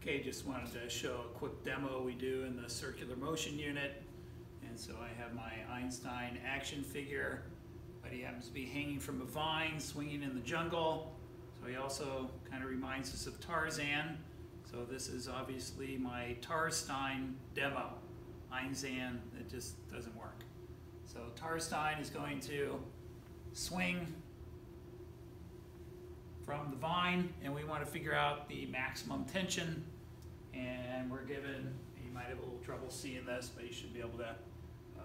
Okay, just wanted to show a quick demo we do in the circular motion unit. And so I have my Einstein action figure, but he happens to be hanging from a vine, swinging in the jungle. So he also kind of reminds us of Tarzan. So this is obviously my Tarstein demo. Einstein, it just doesn't work. So Tarstein is going to swing from the vine and we want to figure out the maximum tension and we're given, you might have a little trouble seeing this, but you should be able to uh,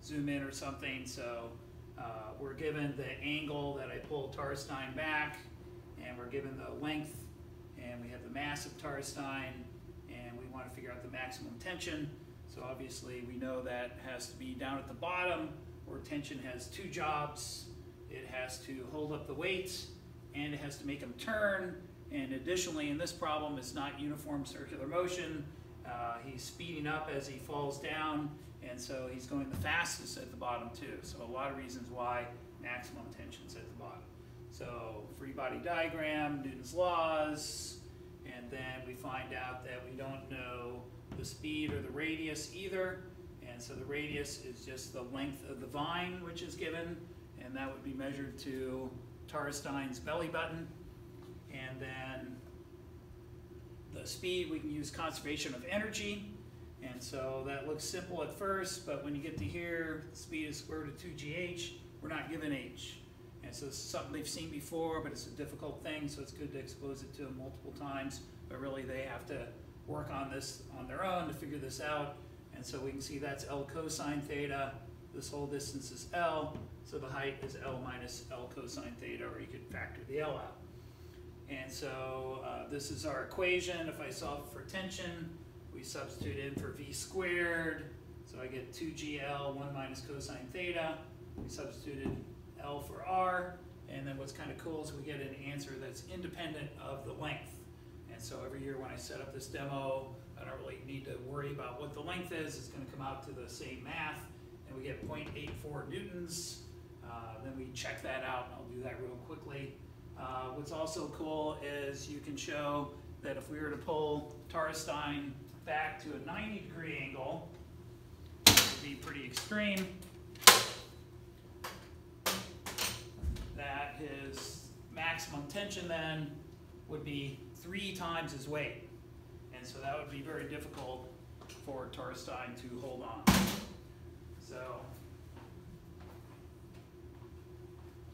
zoom in or something. So uh, we're given the angle that I pull Tarstein back and we're given the length and we have the mass of Tarstein and we want to figure out the maximum tension. So obviously we know that has to be down at the bottom where tension has two jobs. It has to hold up the weights and it has to make them turn. And additionally, in this problem, it's not uniform circular motion. Uh, he's speeding up as he falls down, and so he's going the fastest at the bottom too. So a lot of reasons why maximum tension's at the bottom. So free body diagram, Newton's laws, and then we find out that we don't know the speed or the radius either. And so the radius is just the length of the vine, which is given, and that would be measured to Tarstein's belly button. And then the speed, we can use conservation of energy. And so that looks simple at first, but when you get to here, speed is square root of 2gh. We're not given h. And so it's something they've seen before, but it's a difficult thing, so it's good to expose it to them multiple times. But really, they have to work on this on their own to figure this out. And so we can see that's L cosine theta. This whole distance is L. So the height is L minus L cosine theta, or you could factor the L out. And so uh, this is our equation. If I solve for tension, we substitute in for V squared. So I get 2GL, 1 minus cosine theta. We substituted L for R. And then what's kind of cool is we get an answer that's independent of the length. And so every year when I set up this demo, I don't really need to worry about what the length is. It's going to come out to the same math. And we get 0.84 newtons. Uh, then we check that out. and I'll do that real quickly. Uh, what's also cool is you can show that if we were to pull Tarstein back to a 90 degree angle, it would be pretty extreme, that his maximum tension then would be three times his weight. And so that would be very difficult for Tarstein to hold on. So,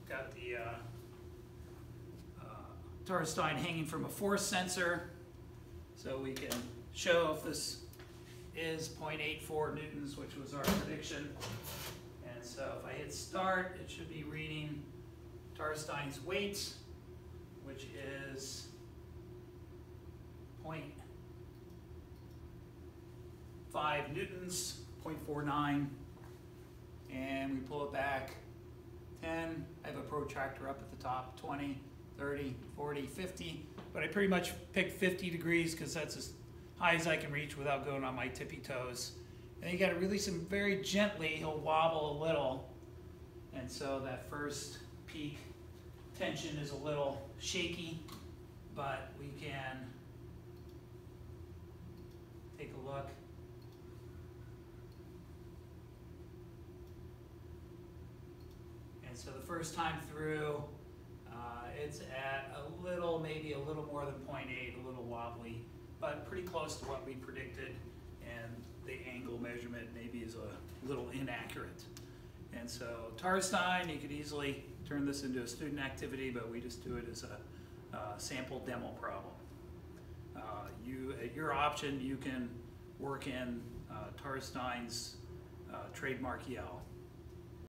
got the uh, Tarstein hanging from a force sensor. So we can show if this is 0.84 newtons, which was our prediction. And so if I hit start, it should be reading Tarstein's weight, which is 0.5 newtons, 0.49. And we pull it back 10. I have a protractor up at the top, 20. 30, 40, 50, but I pretty much pick 50 degrees because that's as high as I can reach without going on my tippy toes. And you got to release him very gently. He'll wobble a little. And so that first peak tension is a little shaky, but we can take a look. And so the first time through, it's at a little, maybe a little more than 0.8, a little wobbly, but pretty close to what we predicted. And the angle measurement maybe is a little inaccurate. And so Tarstein, you could easily turn this into a student activity, but we just do it as a uh, sample demo problem. Uh, you, at your option, you can work in uh, Tarstein's uh, trademark yell.